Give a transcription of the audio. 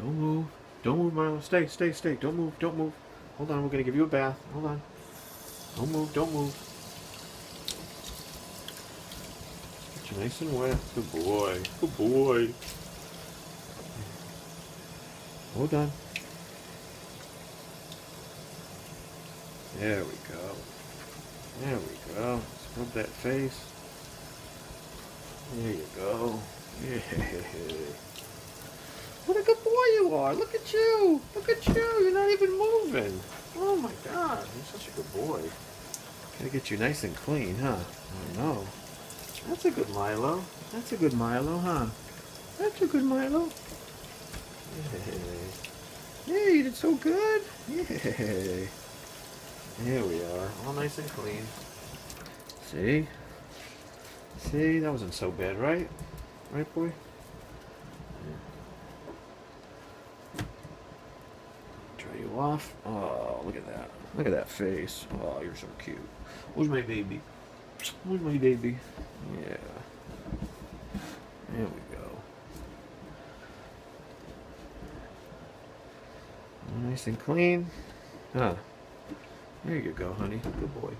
Don't move. Don't move, Milo. Stay, stay, stay. Don't move. Don't move. Hold on. We're gonna give you a bath. Hold on. Don't move. Don't move. Get you nice and wet. Good boy. Good boy. Hold on. There we go. There we go. Scrub that face. There you go. Yeah. What a good boy you are. Look at you. Look at you. You're not even moving. Oh my god. You're such a good boy. Gotta get you nice and clean, huh? I know. That's a good Milo. That's a good Milo, huh? That's a good Milo. Yay. Yay, you did so good. Yay. Here we are. All nice and clean. See? See, that wasn't so bad, right? Right, boy? You off. Oh, look at that. Look at that face. Oh, you're so cute. Where's my baby? Where's my baby? Yeah. There we go. Nice and clean. Huh. There you go, honey. Good boy.